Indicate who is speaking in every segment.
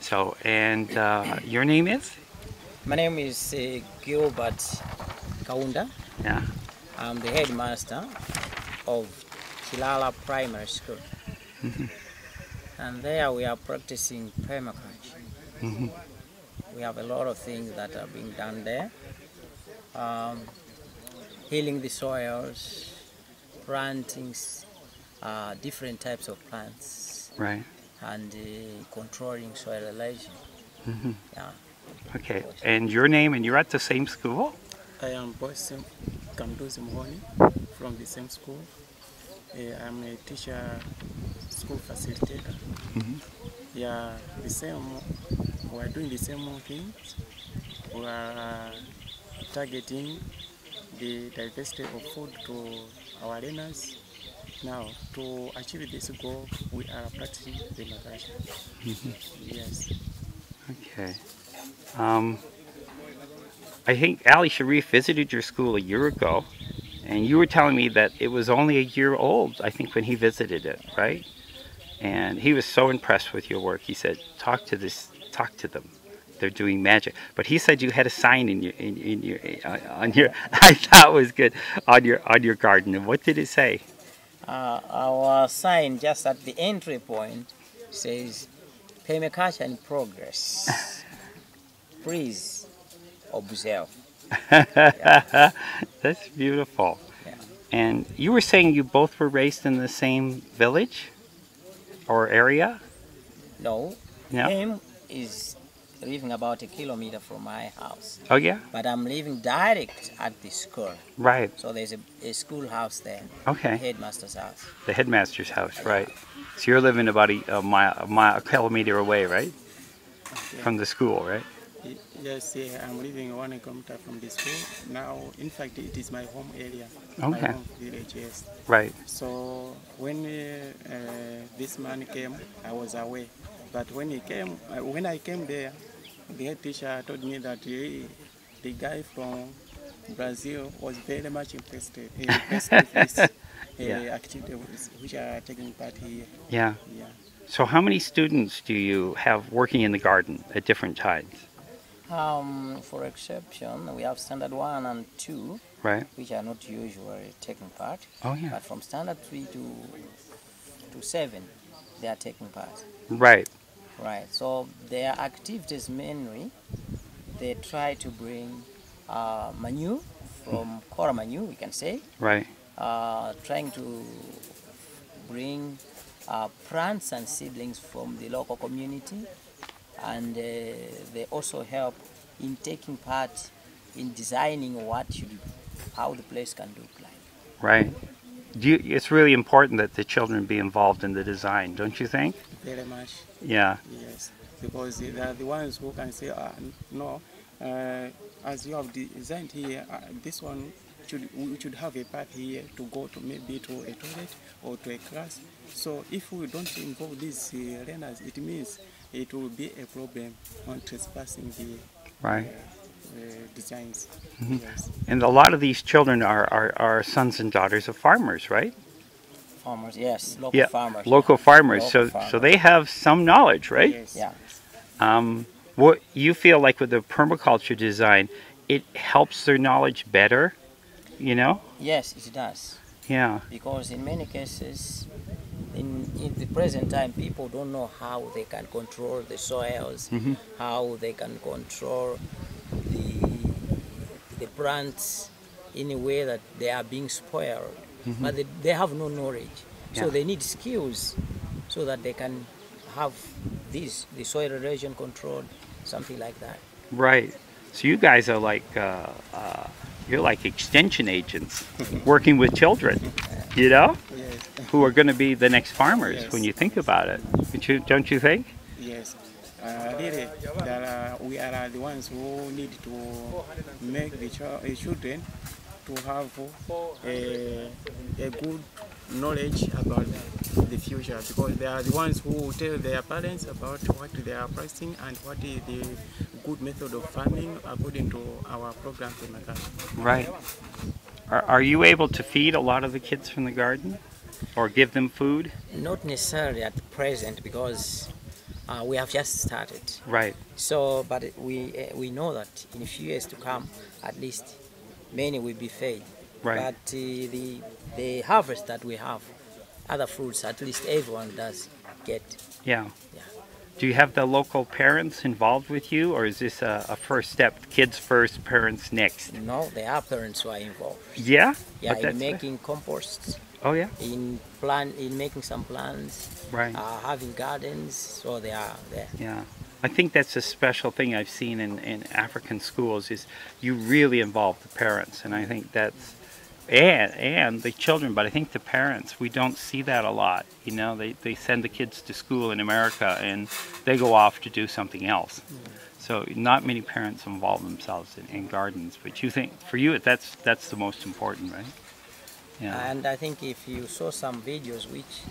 Speaker 1: So, and uh, your name is?
Speaker 2: My name is uh, Gilbert Kaunda.
Speaker 1: Yeah.
Speaker 2: I'm the headmaster of Kilala Primary School. and there we are practicing permaculture.
Speaker 1: Mhm.
Speaker 2: We have a lot of things that are being done there. Um, healing the soils, planting uh, different types of plants,
Speaker 1: Right.
Speaker 2: And uh, controlling soil erosion.
Speaker 1: Mhm.
Speaker 2: Yeah.
Speaker 1: Okay. And your name, and you're at the same school?
Speaker 3: I am Bosim Kamduzi Mohoni from the same school. Uh, I'm a teacher, school facilitator.
Speaker 1: Mhm.
Speaker 3: Yeah, the same. We are doing the same things. We are targeting the diversity of food to our learners. Now, to achieve this goal, we are practicing the Makasha. Yes.
Speaker 1: Okay. Um, I think Ali Sharif visited your school a year ago, and you were telling me that it was only a year old, I think, when he visited it, right? And he was so impressed with your work. He said, "Talk to this, talk to them. They're doing magic." But he said you had a sign in your, in, in your, uh, on your. I thought was good on your on your garden. And what did it say?
Speaker 2: Uh, our sign just at the entry point says permaculture in progress. Please observe.
Speaker 1: That's beautiful.
Speaker 2: Yeah.
Speaker 1: And you were saying you both were raised in the same village or area?
Speaker 2: No,
Speaker 1: No.
Speaker 2: him is living about a kilometer from my house,
Speaker 1: Oh yeah.
Speaker 2: but I'm living direct at the school.
Speaker 1: Right.
Speaker 2: So there's a, a schoolhouse there,
Speaker 1: Okay.
Speaker 2: headmaster's house.
Speaker 1: The headmaster's house. Right. So you're living about a, a mile, a mile, a kilometer away, right, from the school, right?
Speaker 3: Yes, yeah, I'm living one kilometer from the school. Now, in fact, it is my home area, my
Speaker 1: Okay.
Speaker 3: home village, yes.
Speaker 1: Right.
Speaker 3: So when uh, uh, this man came, I was away. But when he came, uh, when I came there, the head teacher told me that eh, the guy from Brazil was very much impressed, uh, impressed with this uh,
Speaker 1: Yeah.
Speaker 3: activities which are taking part here.
Speaker 1: Yeah.
Speaker 3: Yeah.
Speaker 1: So how many students do you have working in the garden at different times?
Speaker 2: Um, for exception, we have standard one and two,
Speaker 1: Right.
Speaker 2: which are not usually taking part.
Speaker 1: Oh yeah.
Speaker 2: But from standard three to to seven, they are taking part.
Speaker 1: Right.
Speaker 2: Right. So their activities mainly, they try to bring uh, manure from kraal manure, we can say,
Speaker 1: Right.
Speaker 2: uh, trying to bring uh, plants and seedlings from the local community, and uh, they also help in taking part in designing what should, how the place can look like.
Speaker 1: Right. Do you, it's really important that the children be involved in the design, don't you think?
Speaker 3: Very much.
Speaker 1: Yeah.
Speaker 3: Yes, because they are the ones who can say, uh, no, uh, as you have designed here, uh, this one should we should have a path here to go to maybe to a toilet or to a class. So if we don't involve these uh, learners, it means it will be a problem on trespassing the
Speaker 1: Right.
Speaker 3: uh, designs.
Speaker 1: Mhm.
Speaker 3: Yes.
Speaker 1: And a lot of these children are, are, are sons and daughters of farmers, right?
Speaker 2: Farmers, yes, local
Speaker 1: Yeah,
Speaker 2: farmers.
Speaker 1: Local farmers.
Speaker 2: Local
Speaker 1: so so they have some knowledge, right?
Speaker 3: Yes.
Speaker 2: Yeah.
Speaker 1: Um, what you feel like with the permaculture design, it helps their knowledge better, you know?
Speaker 2: Yes, it does.
Speaker 1: Yeah.
Speaker 2: because in many cases in, in the present time people don't know how they can control the soils
Speaker 1: Mhm.
Speaker 2: how they can control the the plants in a way that they are being spoiled but they, they have no knowledge so they need skills so that they can have this the soil erosion control, something like that
Speaker 1: Right. So you guys are like, uh, uh, you're like extension agents working with children, you know,
Speaker 3: Yes.
Speaker 1: who are going to be the next farmers
Speaker 3: Yes.
Speaker 1: when you think about it. Don't you, don't you think?
Speaker 3: Yes. Uh, really, are, we are the ones who need to make the ch- uh, children to have a, a good knowledge about the future because they are the ones who tell their parents about what they are practicing and what is the good method of farming according to our program in Makati.
Speaker 1: Right. Are, are you able to feed a lot of the kids from the garden or give them food?
Speaker 2: Not necessarily at present because uh, we have just started.
Speaker 1: Right.
Speaker 2: So, but we uh, we know that in a few years to come, at least many will be fed.
Speaker 1: Right.
Speaker 2: But uh, the the harvest that we have, other fruits, at least everyone does get.
Speaker 1: Yeah.
Speaker 2: Yeah.
Speaker 1: Do you have the local parents involved with you, or is this a, a first step? Kids first, parents next.
Speaker 2: No, there are parents who are involved.
Speaker 1: Yeah.
Speaker 2: Yeah,
Speaker 1: But
Speaker 2: in making composts,
Speaker 1: Oh yeah.
Speaker 2: in plan, in making some plants,
Speaker 1: Right.
Speaker 2: uh, having gardens. So they are there.
Speaker 1: Yeah. I think that's a special thing I've seen in, in African schools is you really involve the parents and I think that's and and the children, but I think the parents, we don't see that a lot. You know, they, they send the kids to school in America and they go off to do something else. So not many parents involve themselves in, in gardens, but you think for you that's that's the most important, right? Yeah.
Speaker 2: And I think if you saw some videos which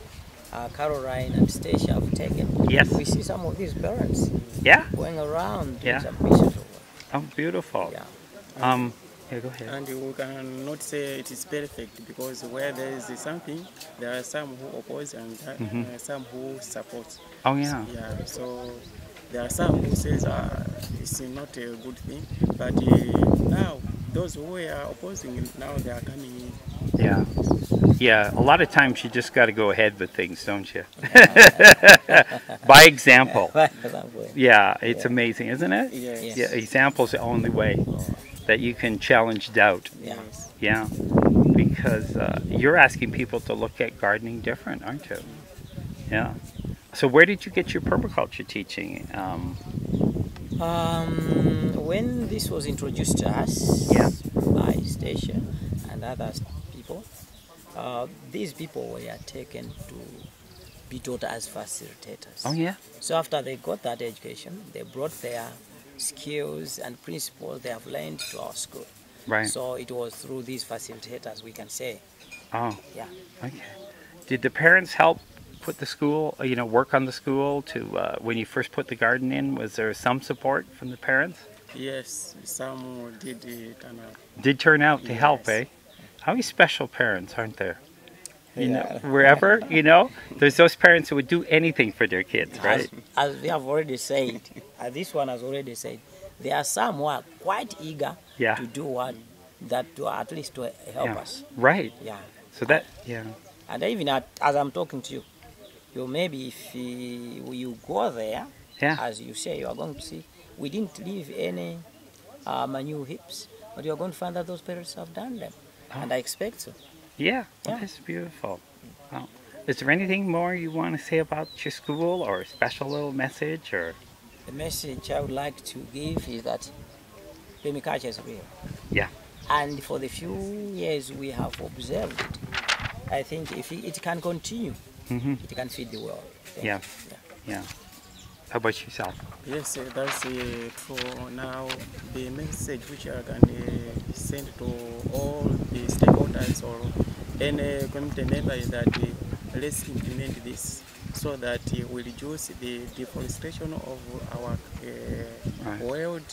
Speaker 2: uh, Caroline and Stacia have taken,
Speaker 1: Yes.
Speaker 2: we see some of these parents
Speaker 1: Yeah.
Speaker 2: going around doing
Speaker 1: Yeah.
Speaker 2: some pieces.
Speaker 1: Oh, beautiful.
Speaker 2: Yeah.
Speaker 1: Um, yeah, go ahead.
Speaker 3: And we cannot say it is perfect because where there is something, there are some who oppose and uh,
Speaker 1: Mhm.
Speaker 3: some who support.
Speaker 1: Oh yeah.
Speaker 3: Yeah, so there are some who says uh, it's not a good thing, but uh, now those who are opposing now they are coming in.
Speaker 1: Yeah. Yeah, a lot of times you just got to go ahead with things, don't you? By example. Yeah, it's
Speaker 3: Yeah.
Speaker 1: amazing, isn't it?
Speaker 3: Yes.
Speaker 1: Yeah, example's the only way that you can challenge doubt.
Speaker 2: Yeah.
Speaker 3: Yes.
Speaker 1: Yeah. Because uh, you're asking people to look at gardening different, aren't you? Yeah. So where did you get your permaculture teaching? Um,
Speaker 2: Um, when this was introduced to us
Speaker 1: Yeah.
Speaker 2: by Stacia and other people, uh, these people were taken to be taught as facilitators.
Speaker 1: oh yeah.
Speaker 2: So after they got that education, they brought their skills and principles they have learned to our school.
Speaker 1: Right.
Speaker 2: So it was through these facilitators we can say,
Speaker 1: Oh.
Speaker 2: Yeah.
Speaker 1: Okay. Did the parents help put the school, uh, you know, work on the school to uh, when you first put the garden in? Was there some support from the parents?
Speaker 3: Yes, some did uh, turn up.
Speaker 1: Did turn out to help, eh? How many special parents aren't there? You know, wherever, you know, there's those parents who would do anything for their kids, right?
Speaker 2: as, as we have already said, as this one has already said, there are some who are quite eager
Speaker 1: Yeah.
Speaker 2: to do what that to at least to help
Speaker 1: Yeah.
Speaker 2: us.
Speaker 1: Right.
Speaker 2: Yeah.
Speaker 1: So that, yeah.
Speaker 2: And even at, as I'm talking to you, you maybe if uh, you go there,
Speaker 1: Yeah.
Speaker 2: as you say, you are going to see, we didn't leave any uh, manure heaps, but you are going to find that those parents have done them. And I expect so.
Speaker 1: Yeah, well,
Speaker 2: Yeah.
Speaker 1: that's beautiful. Wow. Is there anything more you want to say about your school or a special little message or?
Speaker 2: The message I would like to give is that permaculture is real.
Speaker 1: Yeah.
Speaker 2: And for the few years we have observed I think if it, can continue,
Speaker 1: hmm
Speaker 2: it can feed the world.
Speaker 1: Yeah.
Speaker 2: you.
Speaker 1: Yeah. How about yourself?
Speaker 3: Yes, that's uh, true. Now, the message which I can uh, send to all the stakeholders or any community member is that uh, let's implement this so that uh, we reduce the deforestation of our uh,
Speaker 1: Right.
Speaker 3: world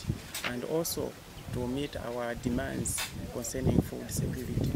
Speaker 3: and also to meet our demands concerning food security.